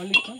மல்லிகா